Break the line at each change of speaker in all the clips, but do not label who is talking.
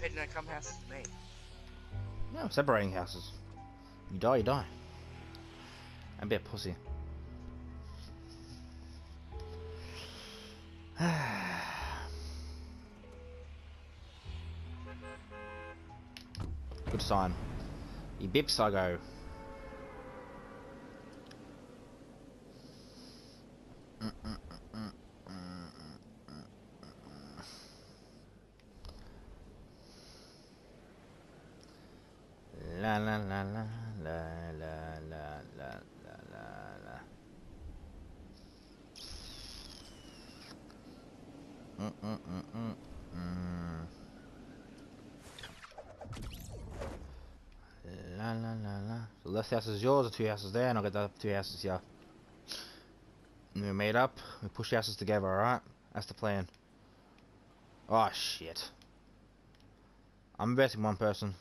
pit on come houses to me.
No, separating houses. You die, you die. And be a pussy. Good sign. You bips I go. Mm -mm. La la la la la la la la la la. Mm mm mm mm mm. La la la la. So left house is yours, the two houses there, and I'll get the two houses here. And we made up, we push the houses together, alright? That's the plan. Oh shit. I'm betting one person.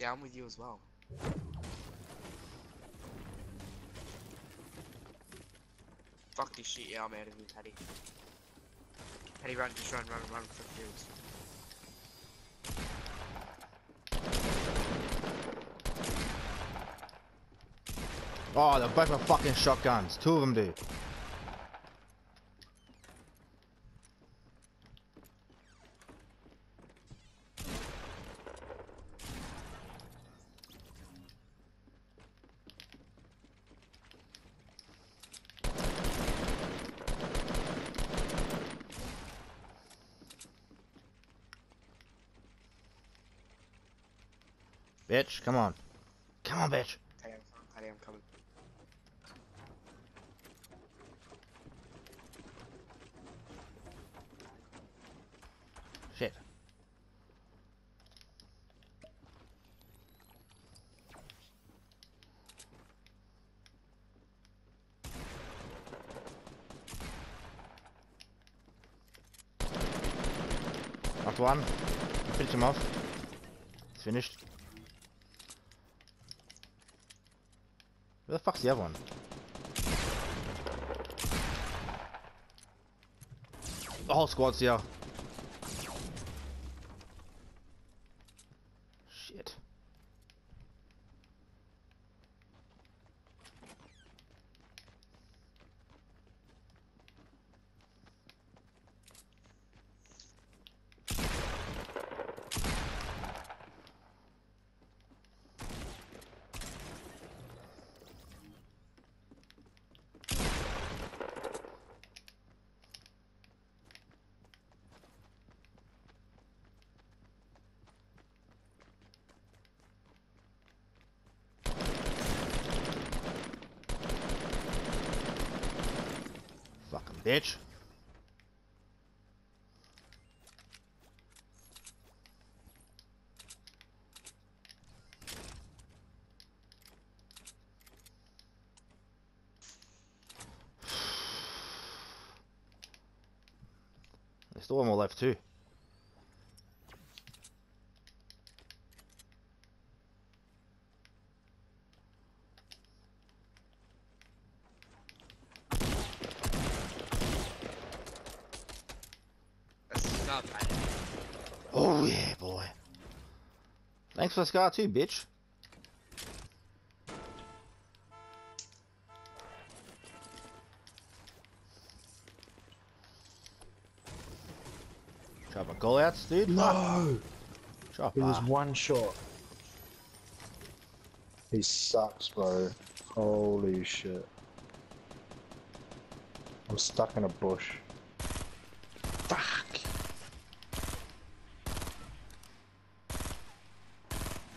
Yeah, I'm with you as well. Fuck this shit, yeah, I'm out of here, Patty. Patty, run, just run, run, run for the dudes.
Oh, they're both got fucking shotguns. Two of them do. Bitch, come on. Come on, bitch.
Patty, I'm, Patty, I'm coming.
Shit. Not one. Finish him off. It's finished. Where the fuck's the other one? The whole squad's here. Shit. Fucking bitch. There's still one more left too.
That's the start, Patty.
Oh yeah, boy. Thanks for the scar too, bitch. Try my goal outs, dude.
No!
Chop
It was one shot. He sucks, bro. Holy shit. I'm stuck in a bush.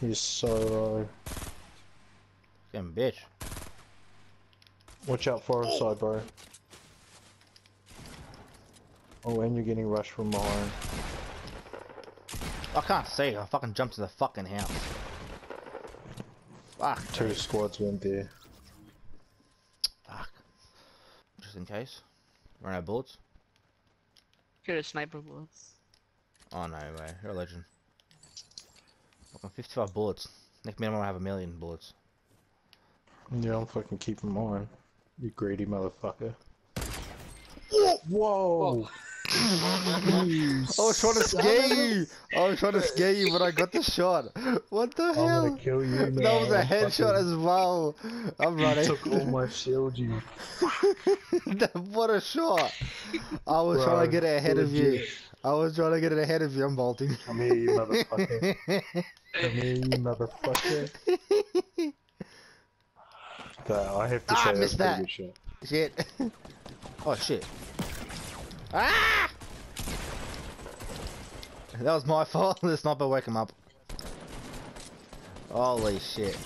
He's so low.
Fucking bitch.
Watch out for our side, bro. Oh, and you're getting rushed from behind.
I can't see. I fucking jumped to the fucking house. Fuck.
Two squads went there.
Fuck. Just in case. Run out of bullets.
Get a sniper bullets.
Oh no way. You're a legend. Fucking 55 bullets. Next minute I have a million bullets.
Yeah, I'm fucking keeping mine. You greedy motherfucker. Whoa!
I was trying to scare you. I was trying to scare you, but I got the shot. What the
I'm
hell?
gonna kill you now.
That was a headshot
Fucking-
as well. I'm running.
took all my shield, you.
what a shot! I was
Bro,
trying to get ahead of you. I was trying to get it ahead of you. I'm bolting.
Come here, you motherfucker. Come here, you motherfucker. So I have to
Ah,
say
I missed that.
shot.
shit. Oh shit. Ah! That was my fault. The sniper woke him up. Holy shit.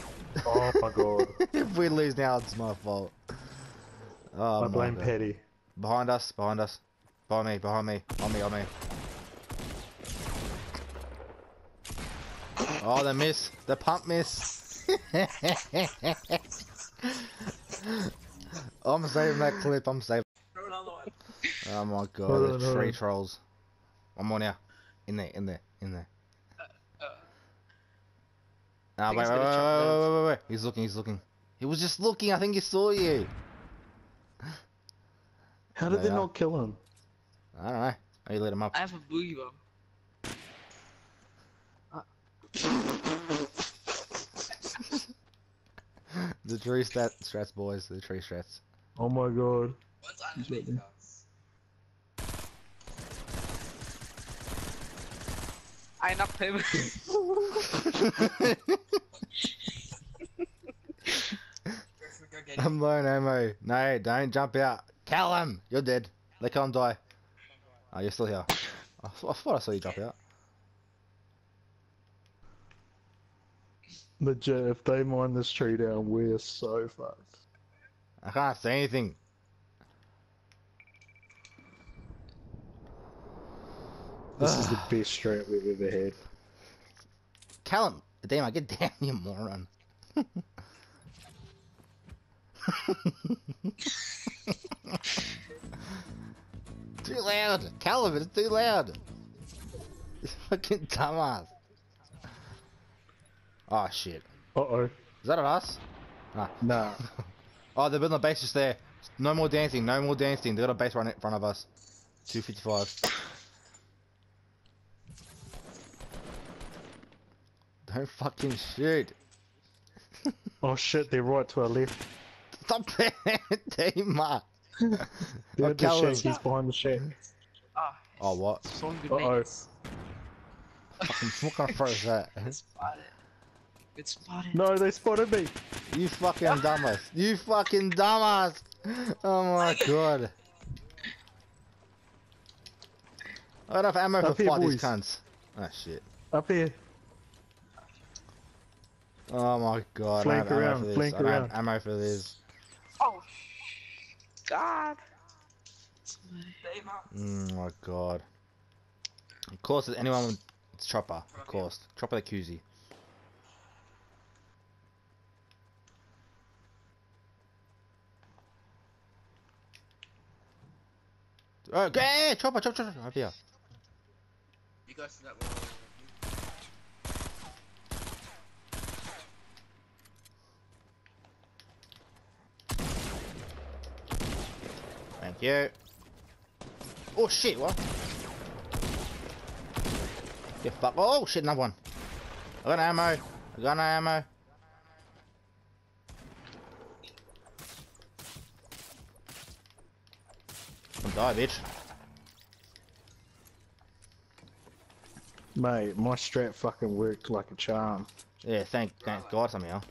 Oh my god.
if we lose now, it's my fault. Oh
I blame
God.
Petty.
Behind us, behind us. Behind me, behind me. On me, on me. Oh, the miss. The pump miss. I'm saving that clip. I'm saving. Oh my god,
Hold
the
on, hold
tree
on.
trolls. One more now. In there, in there, in there. Ah,
think
wait, wait, wait, wait, wait, wait, wait. He's looking, he's looking. He was just looking. I think he saw you.
How did
They
they not kill him?
I don't know. Oh, you lit him up.
I have a boogie bomb.
The tree stat strats, boys. The tree strats.
Oh my god.
What's
underneath
underneath
us?
I knocked him.
I'm low on ammo. No, don't jump out. Callum, you're dead. Let Callum die. Oh, you're still here. I, th- I thought I saw you jump out.
Legit, if they mine this tree down, we're so fucked.
I can't see anything.
This is the best strat we've ever had.
Callum, damn, I get down, you moron. too loud. Callum, it's too loud. You fucking dumbass. Oh shit.
Uh oh.
Is that at us? Ah.
Nah.
Oh, they're building a base just there. No more dancing, no more dancing. They got a base right in front of us. 255. Don't fucking shoot.
Oh shit, they're right to our left.
Stop it, Teema.
They're
Oh,
at the
Callum.
shack, he's behind the shack.
Ah,
Oh, what?
Uh-oh.
Fucking, what kind of throw is that?
Good spotted.
No, they spotted me.
You fucking dumbass. You fucking dumbass. Oh my god. I got enough ammo
Up
for
here,
fight these
boys.
cunts. Oh shit.
Up here.
Oh my god. I
Flank
don't have ammo
around,
for this. I don't have
around.
ammo for this.
Oh, God.
Oh my god. Of course, it's anyone with it's Chopper. Of course. Chopper the Koozie. Oh, okay, Chopper, Chopper, Chopper, up here.
You guys see that one?
Thank you. Oh shit, what? Get fuck. Oh shit, another one. I got ammo. I got ammo. Don't die, bitch.
Mate, my strat fucking worked like a charm.
Yeah, thank, thank God somehow.